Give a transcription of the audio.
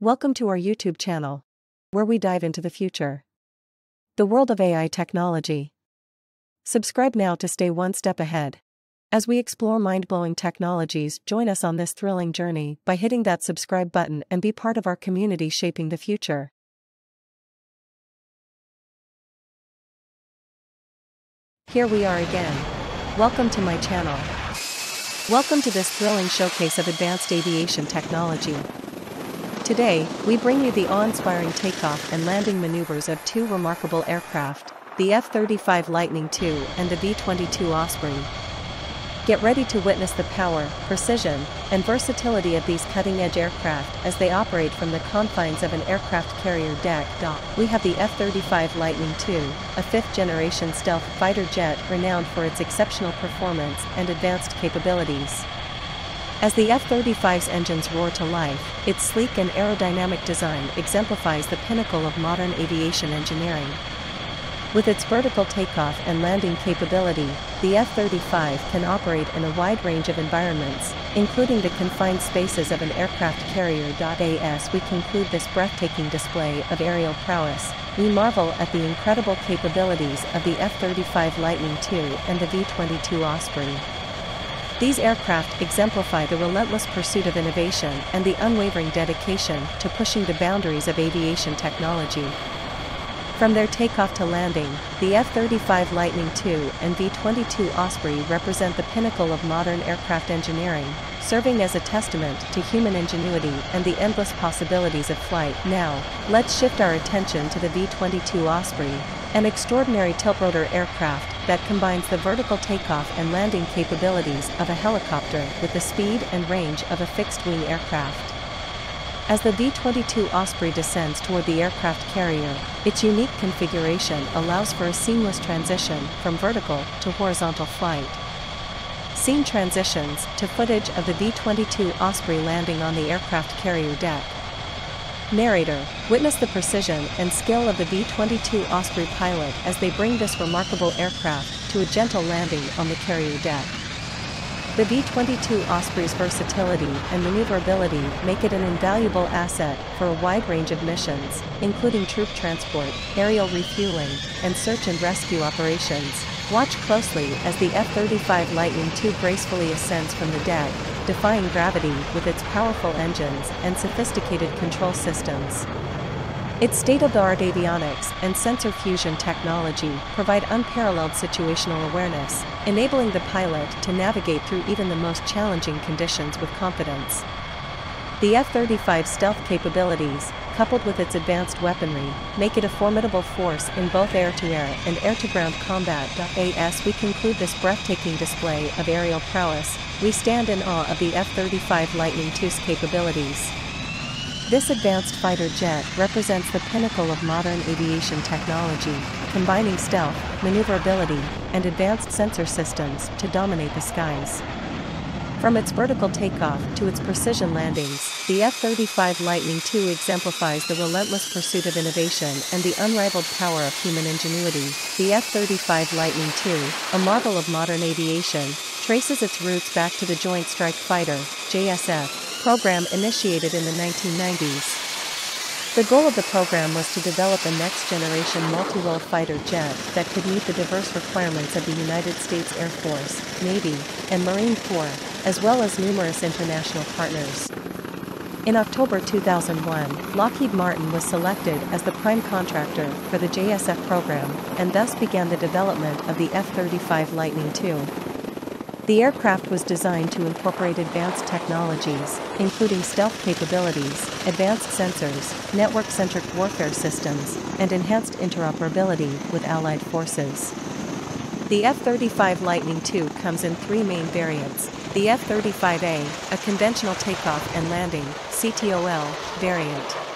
Welcome to our YouTube channel, where we dive into the future. The world of AI technology. Subscribe now to stay one step ahead. As we explore mind blowing technologies, join us on this thrilling journey by hitting that subscribe button and be part of our community shaping the future. Here we are again. Welcome to my channel. Welcome to this thrilling showcase of advanced aviation technology. Today, we bring you the awe-inspiring takeoff and landing maneuvers of two remarkable aircraft, the F-35 Lightning II and the V-22 Osprey. Get ready to witness the power, precision, and versatility of these cutting-edge aircraft as they operate from the confines of an aircraft carrier deck. We have the F-35 Lightning II, a fifth-generation stealth fighter jet renowned for its exceptional performance and advanced capabilities. As the F-35's engines roar to life, its sleek and aerodynamic design exemplifies the pinnacle of modern aviation engineering. With its vertical takeoff and landing capability, the F-35 can operate in a wide range of environments, including the confined spaces of an aircraft carrier. As we conclude this breathtaking display of aerial prowess, we marvel at the incredible capabilities of the F-35 Lightning II and the V-22 Osprey. These aircraft exemplify the relentless pursuit of innovation and the unwavering dedication to pushing the boundaries of aviation technology. From their takeoff to landing, the F-35 Lightning II and V-22 Osprey represent the pinnacle of modern aircraft engineering, serving as a testament to human ingenuity and the endless possibilities of flight. Now, let's shift our attention to the V-22 Osprey, an extraordinary tiltrotor aircraft that combines the vertical takeoff and landing capabilities of a helicopter with the speed and range of a fixed-wing aircraft. As the V-22 Osprey descends toward the aircraft carrier, its unique configuration allows for a seamless transition from vertical to horizontal flight. Scene transitions to footage of the V-22 Osprey landing on the aircraft carrier deck. Narrator, witness the precision and skill of the V-22 Osprey pilot as they bring this remarkable aircraft to a gentle landing on the carrier deck. The V-22 Osprey's versatility and maneuverability make it an invaluable asset for a wide range of missions, including troop transport, aerial refueling, and search and rescue operations. Watch closely as the F-35 Lightning II gracefully ascends from the deck, defying gravity with its powerful engines and sophisticated control systems. Its state-of-the-art avionics and sensor fusion technology provide unparalleled situational awareness, enabling the pilot to navigate through even the most challenging conditions with confidence. The F-35's stealth capabilities, coupled with its advanced weaponry, make it a formidable force in both air-to-air -air and air-to-ground combat. As we conclude this breathtaking display of aerial prowess, we stand in awe of the F-35 Lightning II's capabilities. This advanced fighter jet represents the pinnacle of modern aviation technology, combining stealth, maneuverability, and advanced sensor systems to dominate the skies. From its vertical takeoff to its precision landings, the F-35 Lightning II exemplifies the relentless pursuit of innovation and the unrivaled power of human ingenuity. The F-35 Lightning II, a marvel of modern aviation, traces its roots back to the Joint Strike Fighter JSF, program initiated in the 1990s. The goal of the program was to develop a next-generation multi-role fighter jet that could meet the diverse requirements of the United States Air Force, Navy, and Marine Corps, as well as numerous international partners. In October 2001, Lockheed Martin was selected as the prime contractor for the JSF program, and thus began the development of the F-35 Lightning II. The aircraft was designed to incorporate advanced technologies, including stealth capabilities, advanced sensors, network-centric warfare systems, and enhanced interoperability with allied forces. The F-35 Lightning II comes in three main variants, the F-35A, a conventional takeoff and landing, CTOL, variant,